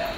どうも。